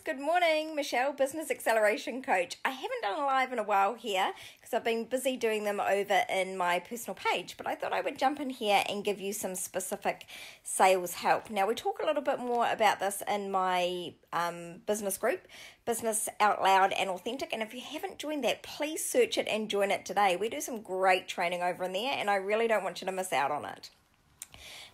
good morning. Michelle, Business Acceleration Coach. I haven't done a live in a while here because I've been busy doing them over in my personal page, but I thought I would jump in here and give you some specific sales help. Now, we talk a little bit more about this in my um, business group, Business Out Loud and Authentic. And if you haven't joined that, please search it and join it today. We do some great training over in there, and I really don't want you to miss out on it.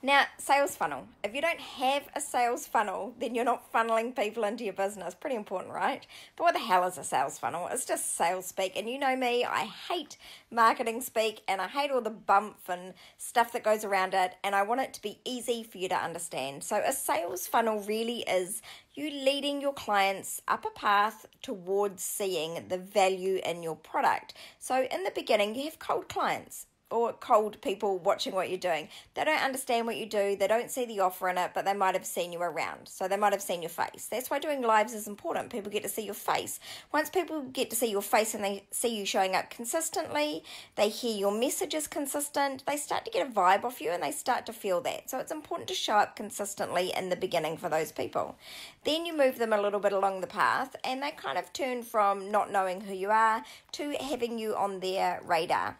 Now, sales funnel. If you don't have a sales funnel, then you're not funneling people into your business. Pretty important, right? But what the hell is a sales funnel? It's just sales speak. And you know me, I hate marketing speak and I hate all the bump and stuff that goes around it. And I want it to be easy for you to understand. So, a sales funnel really is you leading your clients up a path towards seeing the value in your product. So, in the beginning, you have cold clients or cold people watching what you're doing. They don't understand what you do, they don't see the offer in it, but they might have seen you around. So they might have seen your face. That's why doing lives is important. People get to see your face. Once people get to see your face and they see you showing up consistently, they hear your messages consistent, they start to get a vibe off you and they start to feel that. So it's important to show up consistently in the beginning for those people. Then you move them a little bit along the path and they kind of turn from not knowing who you are to having you on their radar.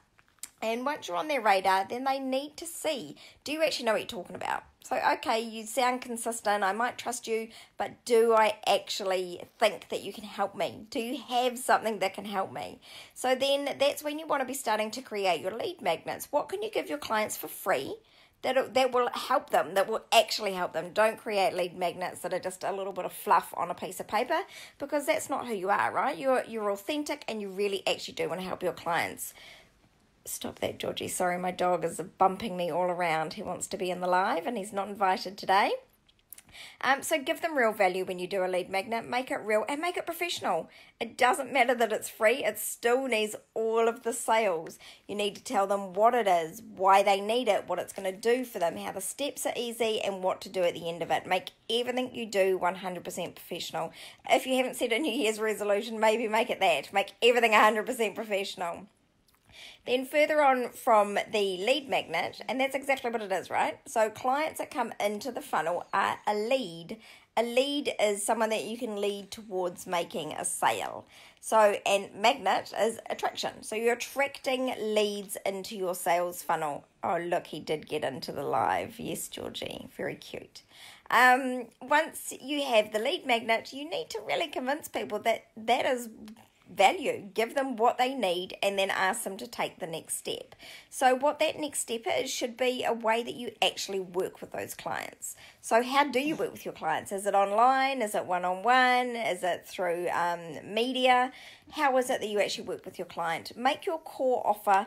And once you're on their radar, then they need to see do you actually know what you're talking about? So, okay, you sound consistent, I might trust you, but do I actually think that you can help me? Do you have something that can help me? So, then that's when you want to be starting to create your lead magnets. What can you give your clients for free? That, that will help them, that will actually help them. Don't create lead magnets that are just a little bit of fluff on a piece of paper because that's not who you are, right? You're, you're authentic and you really actually do want to help your clients. Stop that, Georgie. Sorry, my dog is bumping me all around. He wants to be in the live and he's not invited today. Um, so give them real value when you do a lead magnet. Make it real and make it professional. It doesn't matter that it's free, it still needs all of the sales. You need to tell them what it is, why they need it, what it's going to do for them, how the steps are easy, and what to do at the end of it. Make everything you do 100% professional. If you haven't set a New Year's resolution, maybe make it that. Make everything 100% professional. Then further on from the lead magnet, and that's exactly what it is, right? So clients that come into the funnel are a lead. A lead is someone that you can lead towards making a sale. So, and magnet is attraction. So you're attracting leads into your sales funnel. Oh, look, he did get into the live. Yes, Georgie, very cute. Um, once you have the lead magnet, you need to really convince people that that is value. Give them what they need and then ask them to take the next step. So, what that next step is should be a way that you actually work with those clients. So, how do you work with your clients? Is it online? Is it one on one? Is it through um, media? How is it that you actually work with your client? Make your core offer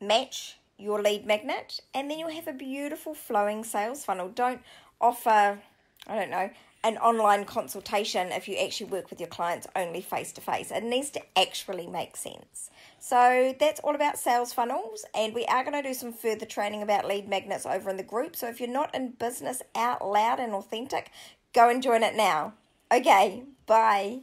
match your lead magnet, and then you'll have a beautiful flowing sales funnel. Don't offer, I don't know, an online consultation if you actually work with your clients only face to face. It needs to actually make sense. So that's all about sales funnels, and we are going to do some further training about lead magnets over in the group. So if you're not in business out loud and authentic, go and join it now. Okay, bye.